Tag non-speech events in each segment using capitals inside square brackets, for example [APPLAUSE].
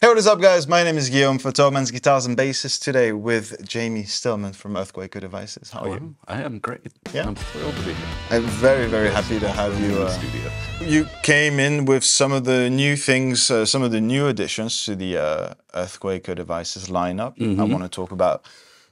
Hey, what is up, guys? My name is Guillaume for Thomann's Guitars and Basses. Today with Jamie Stillman from Earthquaker Devices. How are you? I am great. Yeah. I'm thrilled to be here. I'm very, very happy to have you. in the Uh, studio. you came in with some of the new things, uh, some of the new additions to the uh, Earthquaker Devices lineup. I want to talk about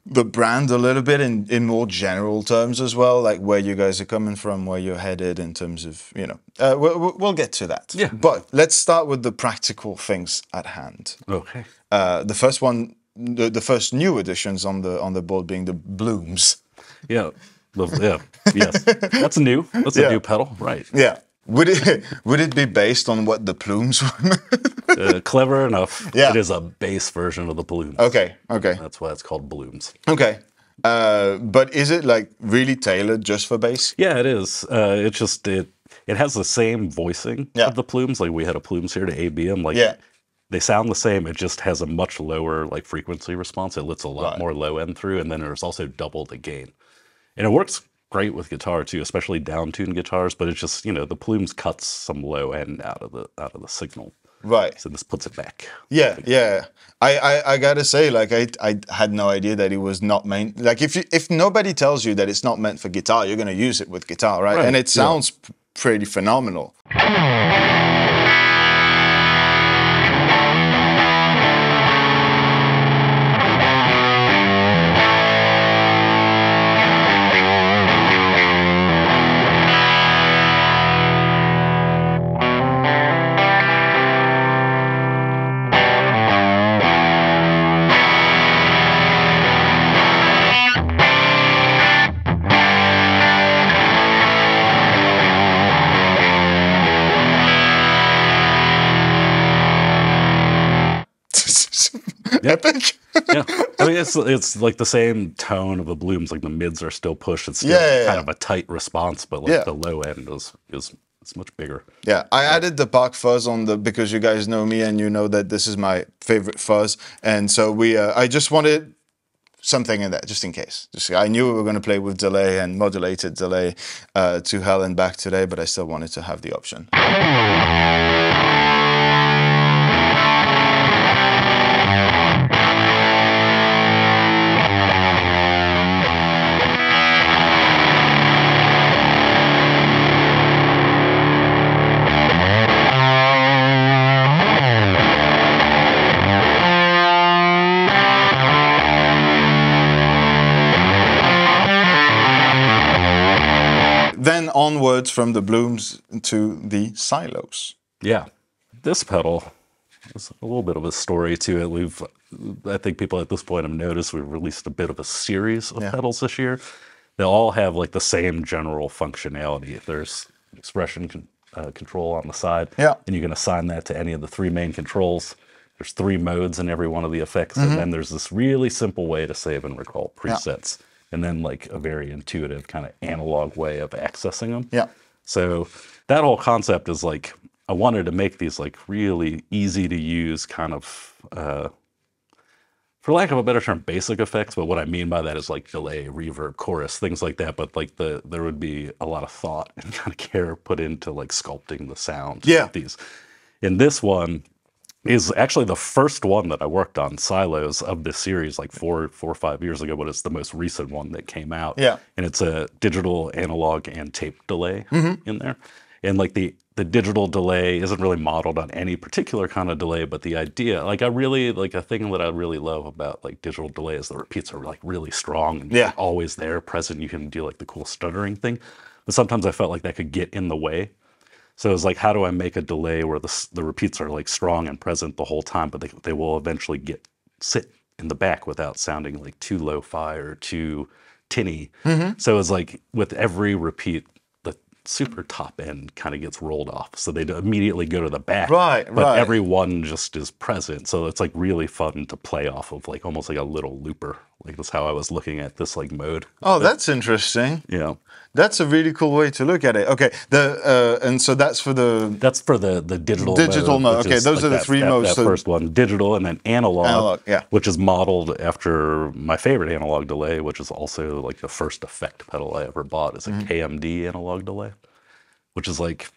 the brand a little bit in, in more general terms as well, like where you guys are coming from, where you're headed in terms of, you know, uh, we'll, we'll- get to that. Yeah. But let's start with the practical things at hand. Okay. Uh, the first one, the, the first new additions on the on the board being the Blumes. Yeah. The- yeah. Yes. That's new. That's Yeah. a new pedal. Right. Yeah. Would it [LAUGHS] would it be based on what the plumes were? Uh, [LAUGHS] clever enough. Yeah. It is a bass version of the balloons. okay, okay, That's why it's called Blumes. okay. Uh, but is it like really tailored just for bass? Yeah, it is. Uh, it just it it has the same voicing Yeah. of the plumes. Like we had a plumes here to ABM. Like Yeah. they sound the same. It just has a much lower like frequency response. It lets a lot Right. more low end through, and then there's also double the gain. And it works great with guitar too, especially down tuned guitars. But it's just you know the plumes cuts some low end out of the out of the signal. Right. So this puts it back. Yeah, yeah. I, I, I gotta say, like, I, I had no idea that it was not meant. Like, if you, if nobody tells you that it's not meant for guitar, you're gonna use it with guitar, right? Right, And it sounds p- pretty phenomenal. [LAUGHS] Epic. yeah, I mean it's it's like the same tone of the Blumes. Like the mids are still pushed. It's still Yeah, yeah, kind yeah. of a tight response, but like Yeah. the low end is is it's much bigger. Yeah, I added the Park fuzz on the because you guys know me and you know that this is my favorite fuzz, and so we. Uh, I just wanted something in there just in case. Just I knew we were going to play with delay and modulated delay uh, to hell and back today, but I still wanted to have the option. Onwards from the Blumes to the silos. Yeah, this pedal is a little bit of a story to it. We've I think people at this point have noticed we've released a bit of a series of Yeah. pedals this year. They all have like the same general functionality. There's expression con- uh, control on the side, Yeah. and you can assign that to any of the three main controls. There's three modes in every one of the effects, Mm-hmm. and then there's this really simple way to save and recall presets, and then like a very intuitive kind of analog way of accessing them. Yeah. So that whole concept is like I wanted to make these like really easy to use kind of uh for lack of a better term, basic effects, but what I mean by that is like delay, reverb, chorus, things like that. But like the there would be a lot of thought and [LAUGHS] kind of care put into like sculpting the sound. Yeah. these. In this one is actually the first one that I worked on silos of this series, like four four or five years ago, but it's the most recent one that came out. Yeah. And it's a digital, analog, and tape delay Mm-hmm. in there. And like the the digital delay isn't really modeled on any particular kind of delay, but the idea, like I really like a thing that I really love about like digital delay is the repeats are like really strong and Yeah. always there, present. You can do like the cool stuttering thing. But sometimes I felt like that could get in the way. So it was like, how do I make a delay where the the repeats are like strong and present the whole time, but they they will eventually get sit in the back without sounding like too lo-fi or too tinny. Mm-hmm. So it's like with every repeat, the super top end kind of gets rolled off, so they immediately go to the back. Right, but right. every one just is present, so it's like really fun to play off of, like almost like a little looper. Like that's how I was looking at this like mode. Oh, that's interesting. Yeah, That's a really cool way to look at it. Okay, the uh, and so that's for the that's for the the digital Digital mode, okay, those are the that- three that, modes, That so- first one, digital, and then analog, Analog, yeah. which is modeled after my favorite analog delay, which is also like the first effect pedal I ever bought. Is a Mm-hmm. KMD analog delay, which is like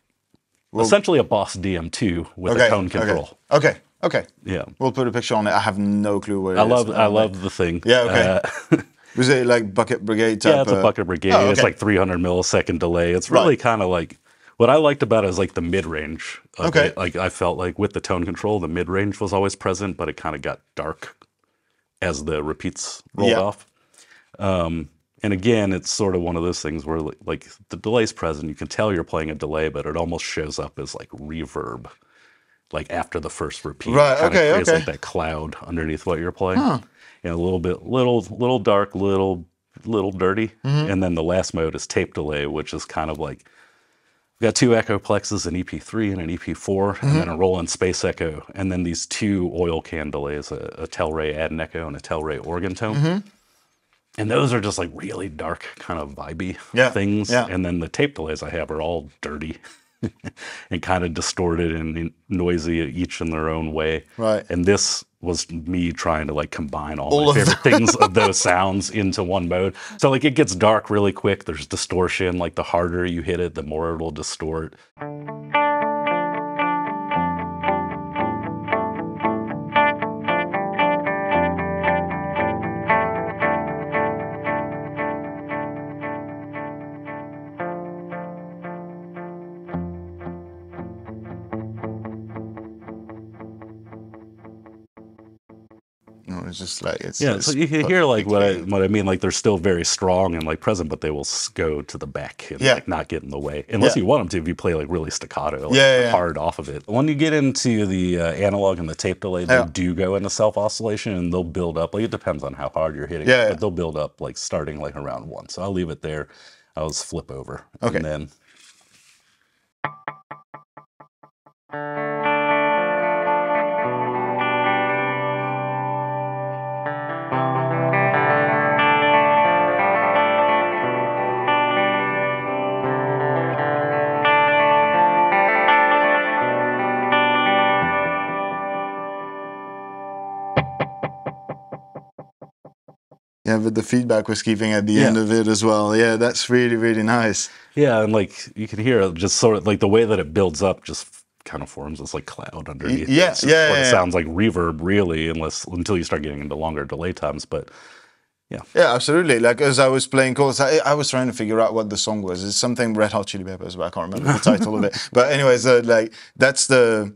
essentially a Boss DM2 with a tone control. Okay. Okay. Yeah. We'll put a picture on it. I have no clue where. it I is. love I love the thing. Yeah, okay. Uh, [LAUGHS] Was it like Bucket Brigade type? yeah, it's a bucket brigade. Oh, It's like 300 millisecond delay. It's really Right. kind of like what I liked about it is like the mid range. Okay. Like I felt like with the tone control, the mid range was always present, but it kind of got dark as the repeats rolled Yeah. off. Um, and again, it's sort of one of those things where like, the delay's present. You can tell you're playing a delay, but it almost shows up as like reverb, like after the first repeat. Right, okay, okay. like that cloud underneath what you're playing. You know, a little bit, little, little dark, little, little dirty. Mm-hmm. And then the last mode is tape delay, which is kind of like we've got two Echoplexes, an EP3 and an EP4, and then a Roland Space Echo, and then these two oil can delays, a, a Telray Ad-n-Echo and a Telray Organ Tone. And those are just like really dark, kind of vibey Yeah, things. yeah. And then the tape delays I have are all dirty [LAUGHS] and kind of distorted and noisy, each in their own way. Right. And this was me trying to like combine all, All my favorite [LAUGHS] things of those sounds into one mode. So like it gets dark really quick. There's distortion. Like the harder you hit it, the more it'll distort. No, it's just like it's Yeah, it's so you can hear like what I what I mean. Like they're still very strong and like present, but they will go to the back and Yeah. like not get in the way unless Yeah. you want them to. If you play like really staccato, like, Yeah, yeah, hard off of it. When you get into the uh, analog and the tape delay, they do go into self oscillation and they'll build up. Like it depends on how hard you're hitting, Yeah, it, yeah. but they'll build up like starting like around one. So I'll leave it there. I'll just flip over, Okay. and then feedback was keeping at the Yeah. end of it as well. Yeah, that's really really nice. yeah, and like you can hear it just sort of like the way that it builds up just kind of forms this like cloud underneath. it. yeah, just yeah, yeah, it sounds like reverb really, unless until you start getting into longer delay times. But Yeah. Yeah, absolutely. Like as I was playing chords, I, I was trying to figure out what the song was. It's something Red Hot Chili Peppers, but I can't remember the title of it. [LAUGHS] But anyways, uh, like that's the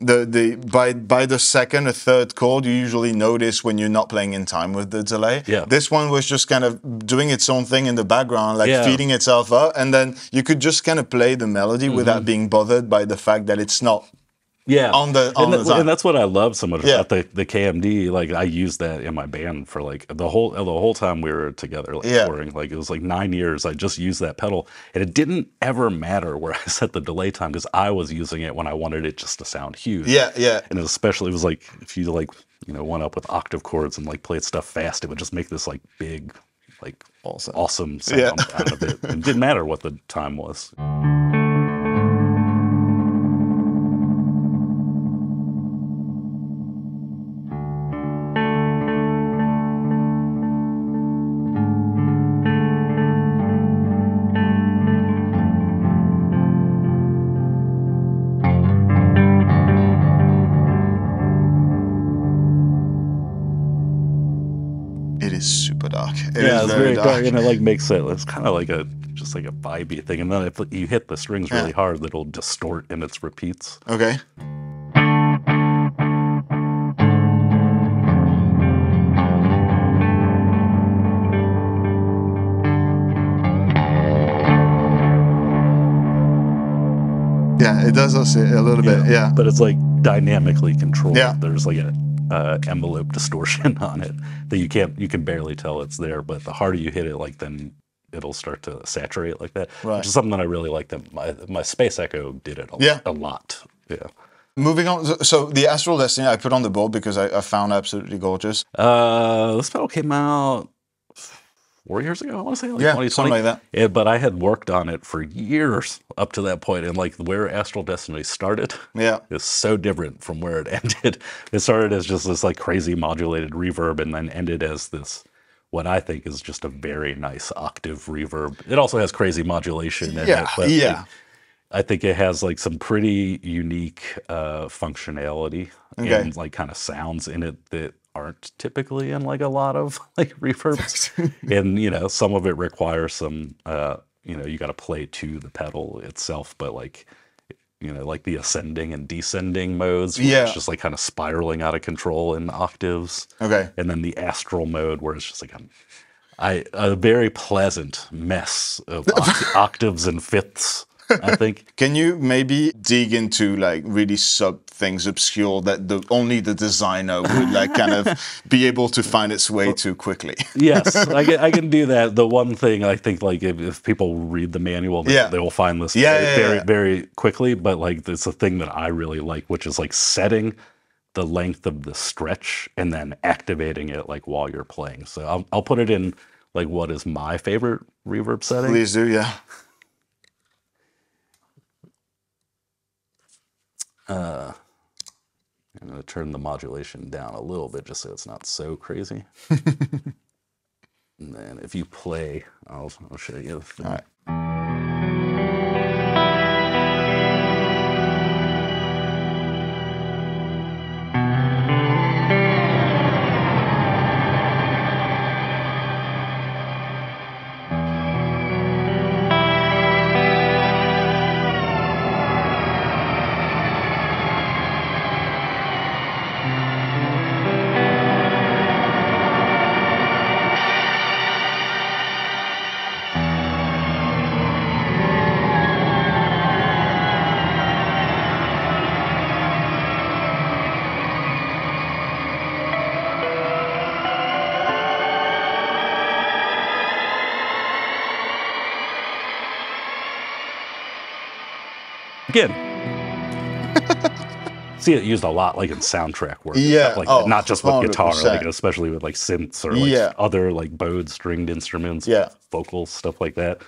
the the by by the second or third chord, you usually notice when you're not playing in time with the delay. Yeah. This one was just kind of doing its own thing in the background, like Yeah. feeding itself up, and then you could just kind of play the melody Mm-hmm. without being bothered by the fact that it's not yeah, On the- on and, the that- time. and that's what I love so much Yeah. about the the KMD. Like I used that in my band for like the whole the whole time we were together, like Yeah. touring. Like it was like nine years. I just used that pedal, and it didn't ever matter where [LAUGHS] I set the delay time because I was using it when I wanted it just to sound huge. Yeah, yeah. and especially it was like if you like you know went up with octave chords and like played stuff fast, it would just make this like big, like Awesome. awesome sound Yeah. out of it. It didn't matter what the time was. And it like makes it. It's kind of like a just like a vibey thing, and then if you hit the strings really Yeah. hard, it'll distort in its repeats. Okay. Yeah, it does also a little bit. Yeah. but it's like dynamically controlled. Yeah. There's like a uh, envelope distortion [LAUGHS] on it that you can't you can barely tell it's there. But the harder you hit it, like then it'll start to saturate like that. Right. Which is something that I really like. That my my Space Echo did it a, Yeah. a lot. Yeah. Moving on. so- the Astral Destiny I put on the board because I, I found absolutely gorgeous. Uh, this pedal came out four years ago. I want to say like Yeah, 2020. something like that. Yeah, but I had worked on it for years up to that point, and like where Astral Destiny started Yeah. is so different from where it [LAUGHS] ended. It started as just this like crazy modulated reverb, and then ended as this what I think is just a very nice octave reverb. It also has crazy modulation in Yeah, it, but yeah. like, I think it has like some pretty unique uh, functionality Okay. and like kind of sounds in it that aren't typically in like a lot of [LAUGHS] like reverbs. [LAUGHS] and you know, some of it requires some uh, you know, you got to play to the pedal itself, but like you know, like the ascending and descending modes, Yeah. it's just like kind of spiraling out of control in octaves Okay. and then the astral mode where it's just like a, I, a very pleasant mess of oct- [LAUGHS] octaves and fifths. I think. [LAUGHS] Can you maybe dig into like really sub things obscure that the only the designer would like kind of be able to find its way to quickly? [LAUGHS] Yes, I can, I can do that. The one thing I think, like, if, if people read the manual, they, Yeah. they will find this Yeah, very, yeah, very, very quickly. But like, it's a thing that I really like, which is like setting the length of the stretch and then activating it like while you're playing. So I'll, I'll put it in like what is my favorite reverb setting. Please do, yeah. I'm going to turn the modulation down a little bit just so it's not so crazy. [LAUGHS] and then if you play, I'll, I'll show you. All right. Again. [LAUGHS] See it used a lot like in soundtrack work. Yeah, like oh, not just with guitar, 100%. like especially with like synths or like Yeah. other like bowed stringed instruments, Yeah. vocals, stuff like that.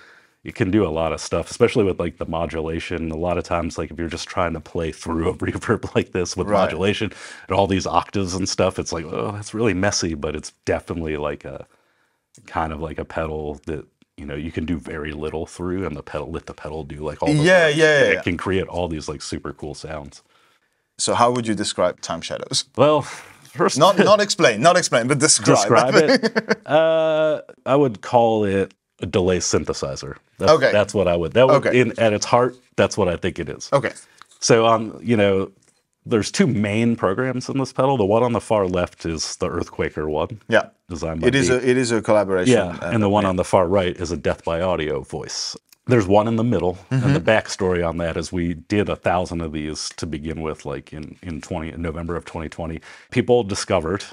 You can do a lot of stuff, especially with like the modulation. A lot of times, like if you're just trying to play through a [LAUGHS] reverb like this with Right. modulation and all these octaves and stuff, it's like, oh, that's really messy, but it's definitely like a kind of like a pedal that you know you can do very little through, and the pedal let the pedal do like all the Yeah, work, yeah, yeah. It can create all these like super cool sounds. So how would you describe Time Shadows? Well, first, Not not [LAUGHS] explain, not explain, but describe. describe it. [LAUGHS] Uh, I would call it a delay synthesizer. That's, Okay. that's what I would. That would, Okay. in at its heart, that's what I think it is. Okay. So on, you know, there's two main programs in this pedal. The one on the far left is the Earthquaker one, Yeah. designed by It is a it is a collaboration. Yeah, uh, and the one on the far right is a Death by Audio voice. There's one in the middle, and the backstory on that is we did a thousand of these to begin with, like in in 20 November of 2020. People discovered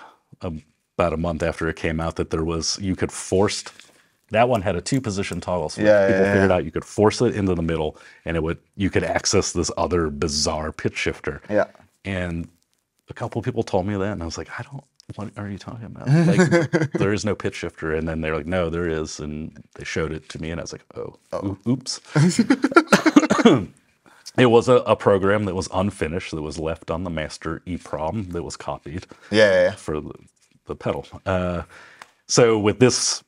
um, about a month after it came out that there was you could force that one had a two position toggle switch. Yeah, People yeah, figured yeah. out you could force it into the middle, and it would you could access this other bizarre pitch shifter. Yeah. And a couple people told me that, and I was like, I don't. What are you talking about? Like, [LAUGHS] there is no pitch shifter. And then they're like, no, there is. And they showed it to me, and I was like, oh, oo- oops. [COUGHS] it was a, a program that was unfinished, that was left on the master EEPROM that was copied Yeah, yeah, yeah. for the, the pedal. Uh, so with this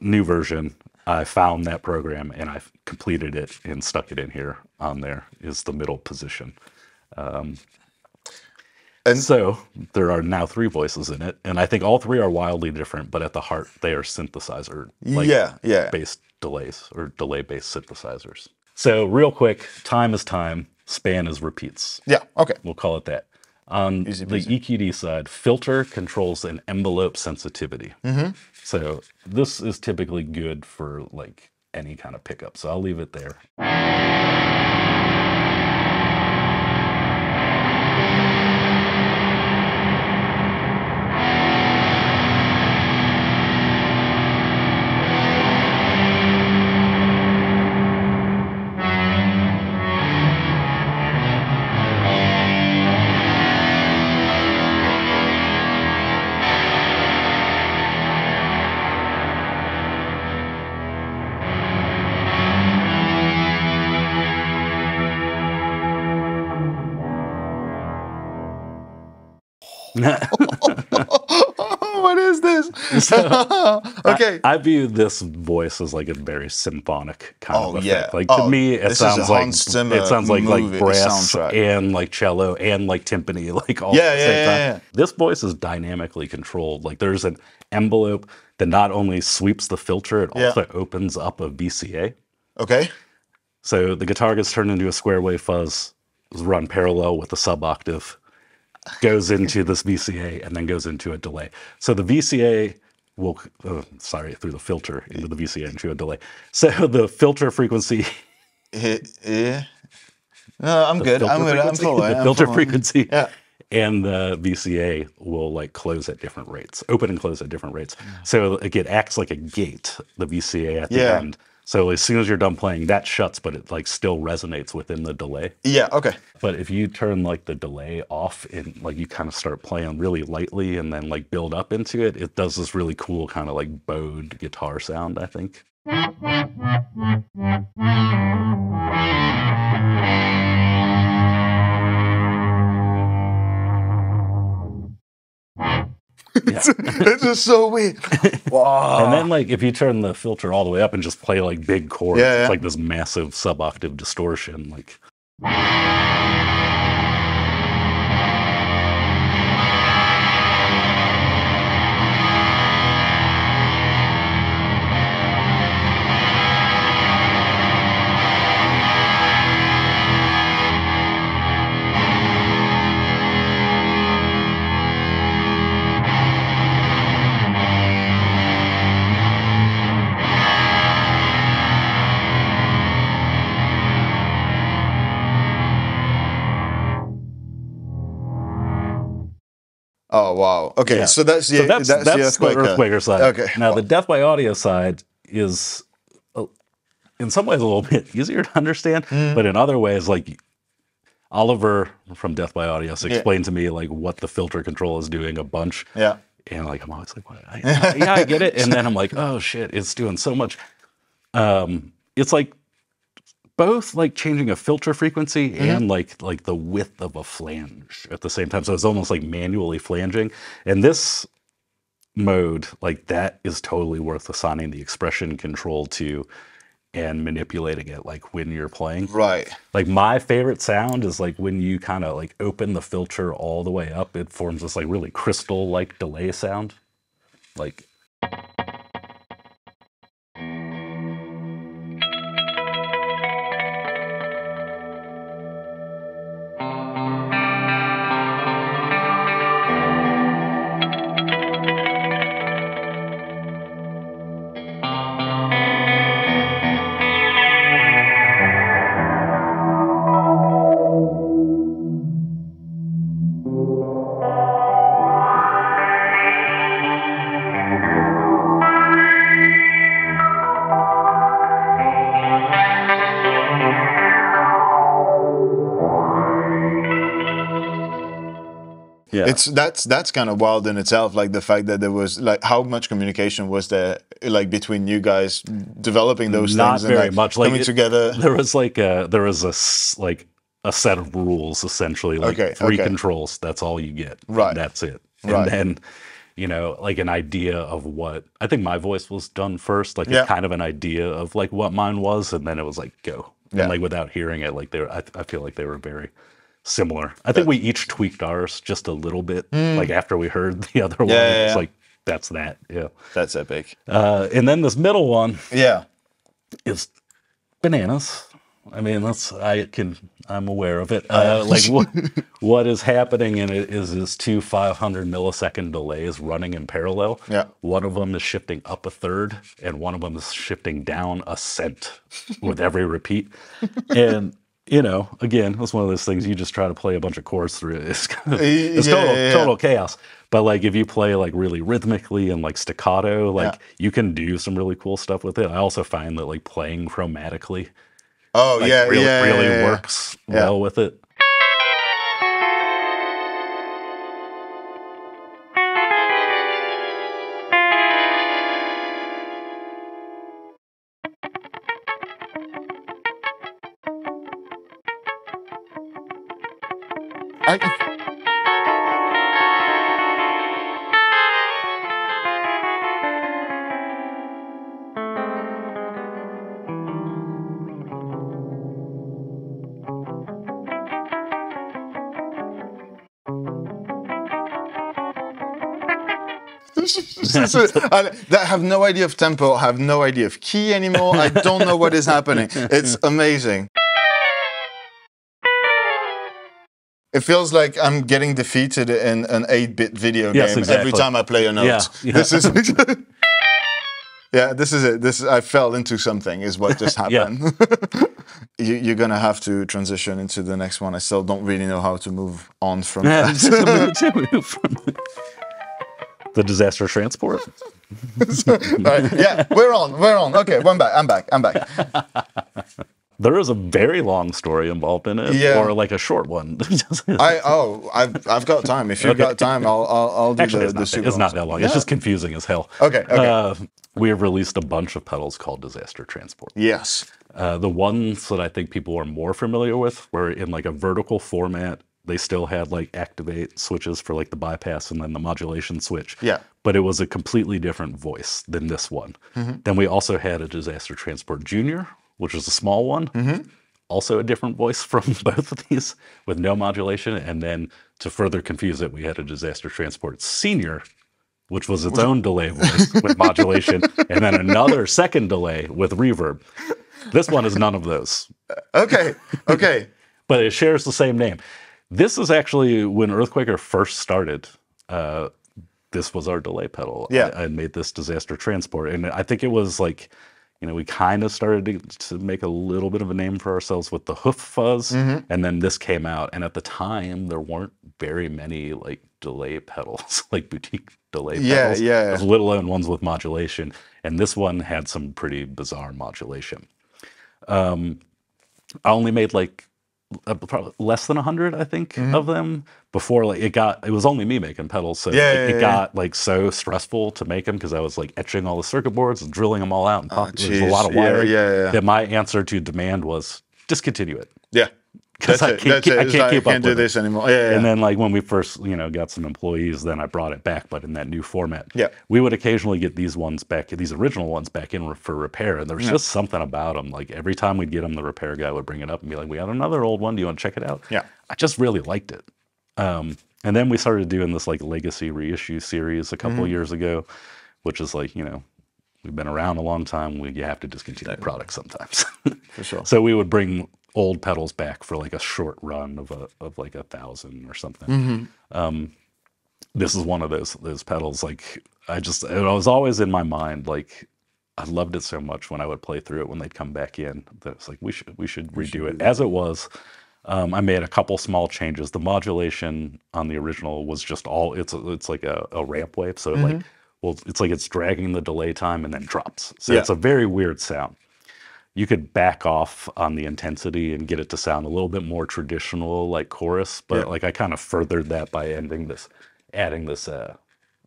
new version, I found that program and I completed it and stuck it in here. On there is the middle position. Um, And- so there are now three voices in it, and I think all three are wildly different, but at the heart they are synthesizer like yeah, yeah. based delays or delay based synthesizers. So real quick, time is time, span is repeats. Yeah. Okay. We'll call it that. On Easy the EQD side, filter controls an envelope sensitivity. Mm-hmm. So this is typically good for like any kind of pickup. So I'll leave it there. [LAUGHS] what is is this? [LAUGHS] okay. I, I view this voice as like a very symphonic kind Oh, of yeah. effect. Like to Oh, me, it this is a sounds like Zimmer it sounds like like brass and like cello and like timpani, [LAUGHS] like all Yeah, at the yeah, same yeah, time. yeah. This voice is dynamically controlled. Like there's an envelope that not only sweeps the filter, it Yeah. also opens up a VCA. okay. So the guitar gets turned into a square wave fuzz, run parallel with the sub octave, goes into this VCA, and then goes into a delay. So the VCA will, uh, sorry, through the filter into the VCA into a delay. So [LAUGHS] the filter frequency, Yeah. [LAUGHS] yeah. No, I'm good. I'm good. I'm the I'm filter following. frequency, Yeah. and the VCA will like close at different rates, open and close at different rates. So like, it acts like a gate, the VCA at the Yeah. end. So as soon as you're done playing, that shuts, but it like still resonates within the delay. Yeah. Okay. But if you turn like the delay off and like you kind of start playing really lightly and then like build up into it, it does this really cool kind of like bowed guitar sound, I think. This just so weird. [LAUGHS] Wow. And then like if you turn the filter all the way up and just play like big chords, Yeah, it's like this massive sub octave distortion. Like oh wow. Okay. Yeah. So that's the so that's that's, that's, the earthquaker. the earthquaker side. Okay. Now the death by audio side is, uh, in some ways, a little [LAUGHS] bit easier to understand, Mm. but in other ways, like Oliver from Death by Audio explained to me like what the filter control is doing a bunch. Yeah. And like I'm always like, what? I, [LAUGHS] yeah, I get it. And then I'm like, oh shit, it's doing so much. Um, it's like both like changing a filter frequency Mm-hmm. and like like the width of a flange at the same time. So it's almost like manually flanging. And this mode, like that is totally worth assigning the expression control to and manipulating it like when you're playing. Right. Like my favorite sound is like when you kind of like open the filter all the way up, it forms this like really crystal like delay sound. Like It's that's that's kind of wild in itself. Like the fact that there was like how much communication was there like between you guys developing those Not things and very like, much. Like coming it- together. there was like a there was a like a set of rules essentially like Okay, three okay. controls that's all you get Right. that's it and Right. then you know like an idea of what i think my voice was done first like Yeah. a kind of an idea of like what mine was and then it was like go Yeah. and like without hearing it like they were I, I feel like they were very similar i think we each tweaked ours just a little bit like after we heard [LAUGHS] the other one Hmm. yeah, it's yeah. like that's that yeah That's epic. uh, and then this middle one Yeah. is bananas. I mean, that's I can I'm aware of it. Uh, like [LAUGHS] what what is happening in it is is two 500 millisecond delays running in parallel. Yeah. One of them is shifting up a third, and one of them is shifting down a cent with every repeat. [LAUGHS] And you know, again, it's one of those things you just try to play a bunch of chords through it. [LAUGHS] It's, kind of, it's Yeah, total yeah, yeah. total chaos. But like if you play like really rhythmically and like staccato, like you can do some really cool stuff with it. I also find that like playing chromatically Oh like, yeah, really, yeah, really works Yeah. well with it. I, I have no idea of tempo. I have no idea of key anymore. I don't know what is happening. It's amazing. It feels like I'm getting defeated in an 8-bit video Yes, game exactly. every time I play a note. Yeah, yeah. This is [LAUGHS] Yeah, this is it. This is, I fell into something is what just [LAUGHS] happened. [LAUGHS] you, you're gonna have to transition into the next one. I still don't really know how to move on from Yeah, that. To move from the disaster transport. [LAUGHS] Right, yeah, we're on. We're on. Okay, I'm back. I'm back. I'm back. [LAUGHS] There is a very long story involved in it, Yeah. or like a short one. [LAUGHS] I oh I've I've got time. If you've Okay. got time, I'll I'll, I'll do Actually, the, it's, the not, super it's not that long. stuff. It's just confusing as hell. Okay, okay. Uh, we have released a bunch of pedals called Disaster Transport. Yes. Uh, the ones that I think people are more familiar with were in like a vertical format. They still had like activate switches for like the bypass and then the modulation switch. Yeah. But it was a completely different voice than this one. Mm-hmm. Then we also had a Disaster Transport Junior, which was a small one. Mm-hmm. Also a different voice [LAUGHS] from both of these with no modulation. And then to further confuse it, we had a Disaster Transport Senior, which was its own delay voice with modulation, [LAUGHS] and then another second delay with reverb. This one is none of those, uh, Okay. Okay. [LAUGHS] but it shares the same name. This is actually when Earthquaker first started. Uh, this was our delay pedal. Yeah. I, I made this disaster transport, and I think it was like, you know, we kind of started to, to make a little bit of a name for ourselves with the hoof fuzz, Mm-hmm. and then this came out. And at the time, there weren't very many like delay pedals, [LAUGHS] like boutique delay Yeah, pedals, yeah, yeah. Little own ones with modulation, and this one had some pretty bizarre modulation. Um, I only made like uh, probably less than 100 i think Mm-hmm. of them before like it got it was only me making pedals so Yeah, it, yeah, it yeah, got like so stressful to make them because i was like etching all the circuit boards and drilling them all out and pop, there's a lot of. Yeah, wiring yeah, yeah. that my answer to demand was discontinue it Yeah. 'Cause I can't keep- I can't like, keep I up can't do with it. this anymore. Yeah. yeah, and then like when we first you know got some employees then i brought it back but in that new format Yeah. we would occasionally get these ones back these original ones back in for repair and there was just something about them like every time we'd get them the repair guy would bring it up and be like we got another old one do you want to check it out Yeah. i just really liked it um, and then we started doing this like legacy reissue series a couple Mm-hmm. years ago which is like you know we've been around a long time we you have to discontinue products sometimes For sure. [LAUGHS] so we would bring old pedals back for like a short run of a of like a thousand or something. Mm-hmm. Um, this is one of those those pedals. Like I just it was always in my mind. Like I loved it so much when I would play through it when they'd come back in. That it's like we should we should redo it as it was. Um, I made a couple small changes. The modulation on the original was just all it's a, it's like a, a ramp wave, so it like well it's like it's dragging the delay time and then drops. So Yeah. it's a very weird sound you could back off on the intensity and get it to sound a little bit more traditional like chorus but Yeah. like i kind of furthered that by ending this adding this uh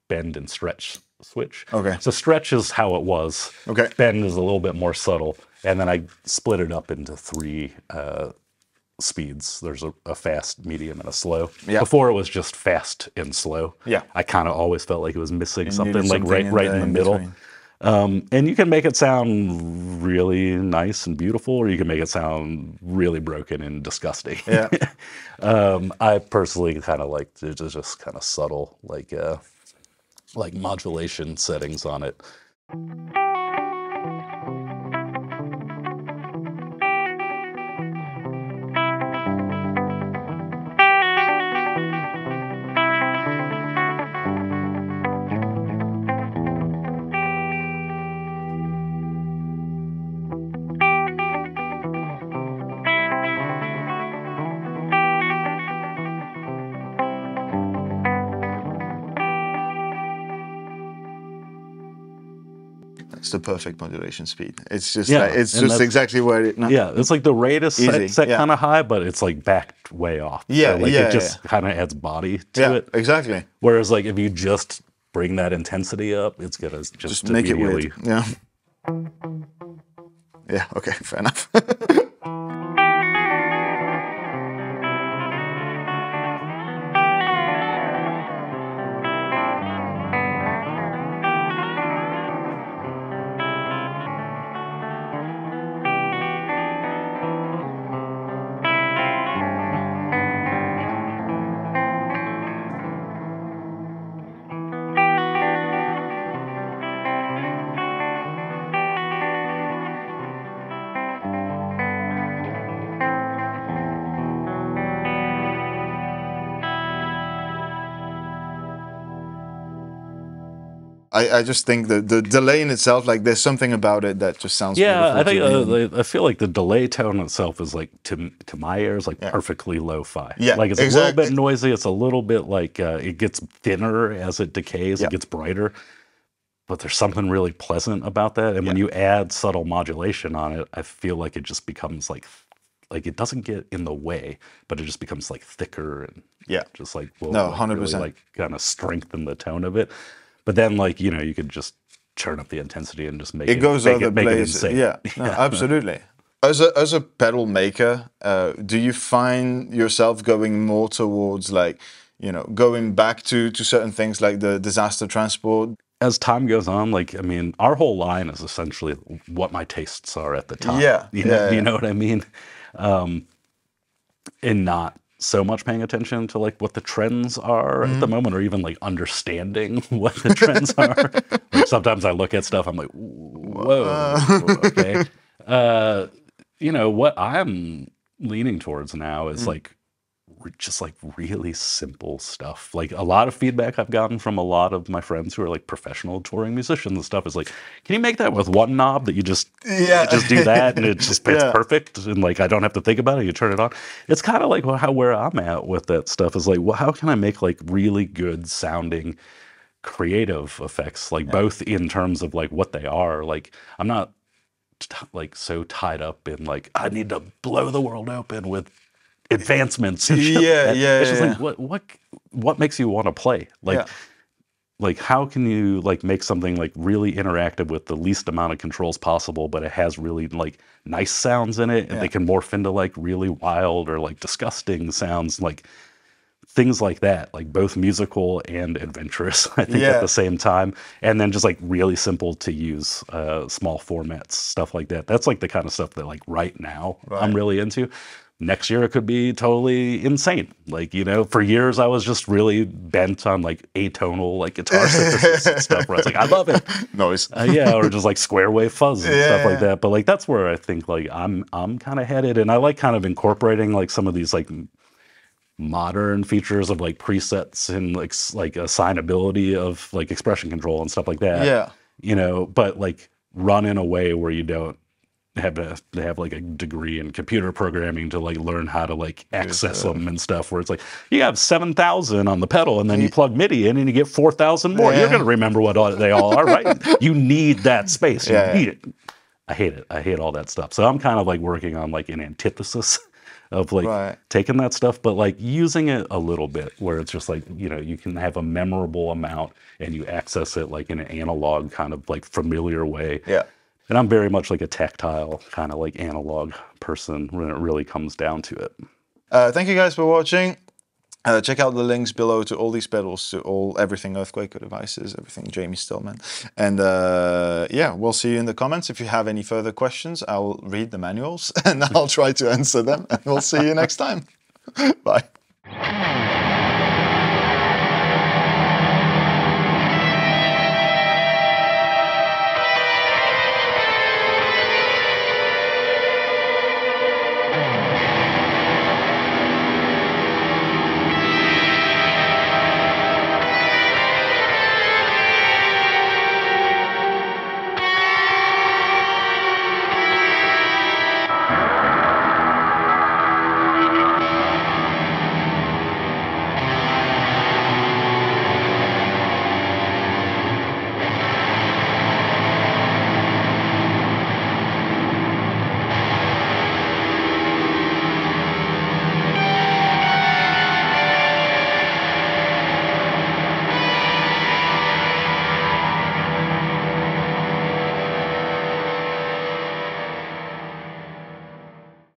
bend and stretch switch Okay. so stretch is how it was Okay. bend is a little bit more subtle and then i split it up into three uh speeds there's a, a fast medium and a slow Yeah. before it was just fast and slow Yeah. i kind of always felt like it was missing You something like something right in right the- in the middle between. Um, and you can make it sound really nice and beautiful, or you can make it sound really broken and disgusting. Yeah. [LAUGHS] um, I personally kind of like to just kind of subtle, like uh, like modulation settings on it. The perfect modulation speed. It's just Yeah, like, it's just exactly where it. No. Yeah, it's like the rate is set, set yeah. kind of high, but it's like backed way off. Yeah, so like yeah, it just kind of adds body to Yeah. it. Exactly. Whereas like if you just bring that intensity up, it's gonna just, Just make it weird. Yeah. Yeah. Okay. Fair enough. [LAUGHS] I, I just think that the delay in itself, like there's something about it that just sounds. Yeah, I think beautiful to me. uh, I feel like the delay tone itself is like to to my ears like perfectly lo-fi. Yeah, like it's a little bit noisy. It's a little bit like uh, it gets thinner as it decays. Yeah. It gets brighter. But there's something really pleasant about that, and when you add subtle modulation on it, I feel like it just becomes like like it doesn't get in the way, but it just becomes like thicker and Yeah. just like will No, like, 100%. really, like kind of strengthen the tone of it. But then like you know you could just turn up the intensity and just make it, it goes make other it, make it insane. Yeah, [LAUGHS] no, absolutely. As a as a pedal maker, uh, do you find yourself going more towards like you know going back to to certain things like the disaster transport? as time goes on, like I mean, our whole line is essentially what my tastes are at the time. Yeah, you know, yeah, you know what I mean, um, and not so much paying attention to like what the trends are at the Mm-hmm. moment, or even like understanding [LAUGHS] what the trends are. like sometimes I look at stuff, I'm like, whoa, okay. [LAUGHS] Uh, you know what I'm leaning towards now is like re- just like really simple stuff. Like a lot of feedback I've gotten from a lot of my friends who are like professional touring musicians and stuff is like, can you make that with one knob that you just Yeah. you just do that and it [LAUGHS] just it's Yeah. perfect and like I don't have to think about it. You turn it on. It's kind of like how where I'm at with that stuff is like, well, how can I make like really good sounding creative effects like both in terms of like what they are like i'm not t- like so tied up in like i need to blow the world open with advancements and shit like Yeah, yeah, it's just yeah. like what what what makes you want to play like Yeah. like how can you like make something like really interactive with the least amount of controls possible but it has really like nice sounds in it and Yeah. they can morph into like really wild or like disgusting sounds like things like that like both musical and adventurous [LAUGHS] i think Yeah. at the same time and then just like really simple to use uh small formats stuff like that that's like the kind of stuff that like right now i'm really into next year it could be totally insane like you know for years i was just really bent on like atonal like guitar [LAUGHS] synthesis and stuff where i was like i love it [LAUGHS] Noise. uh, yeah, or just like square wave fuzz and stuff like that. But like that's where I think like I'm I'm kind of headed, and I like kind of incorporating like some of these like modern features of like presets and like like assignability of like expression control and stuff like that. Yeah. you know, but like run in a way where you don't have to, to have like a degree in computer programming to like learn how to like access them and stuff where it's like you have 7000 on the pedal and then you plug midi in and you get 4000 more. You're going to remember what all, they all are right? You need that space. You Yeah, yeah. need it. I hate it. I hate all that stuff. So i'm kind of like working on like an antithesis [LAUGHS] of like Right. taking that stuff but like using it a little bit where it's just like you know you can have a memorable amount and you access it like in an analog kind of like familiar way. Yeah. And I'm very much like a tactile kind of like analog person when it really comes down to it. Uh, thank you guys for watching. Uh, check out the links below to all these pedals, to all everything Earthquaker devices, everything Jamie Stillman. And uh, yeah, we'll see you in the comments. If you have any further questions, I'll read the manuals [LAUGHS] and I'll try to answer them. And we'll see you next time. [LAUGHS] Bye.